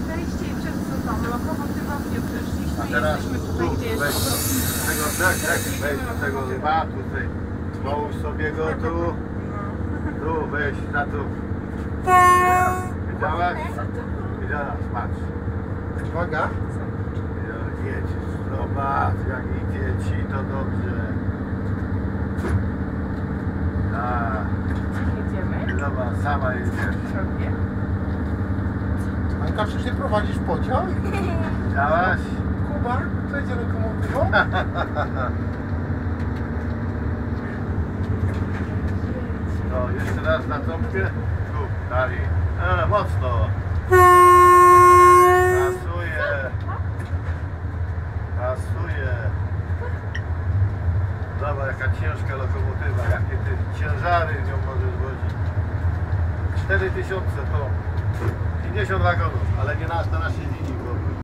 wejście i przez tą lokomotywownię przeszliśmy A i teraz jesteśmy tu, tutaj, gdzie jest weź tego, tak, tak, weź do tego lwa, tutaj. Połóż sobie go tu, tu, weź na tu. Widziałaś? Widziałaś, patrz. Uwaga. Jedziesz, zobacz, jak idzie ci, to dobrze. Tak, Jedziemy zobacz, sama jedziesz. sobie. Anka, czy ty prowadzisz pociąg? Widziałaś? Kuba, co idzie lokomotywą? No, jeszcze raz na trąbkę. Tu, dalej. E, mocno. Pasuje. Pasuje. Zobacz, jaka ciężka lokomotywa, jakie ty ciężary nią możesz wozić. 4000 to 50 wagonów, ale nie na, na naszej linii.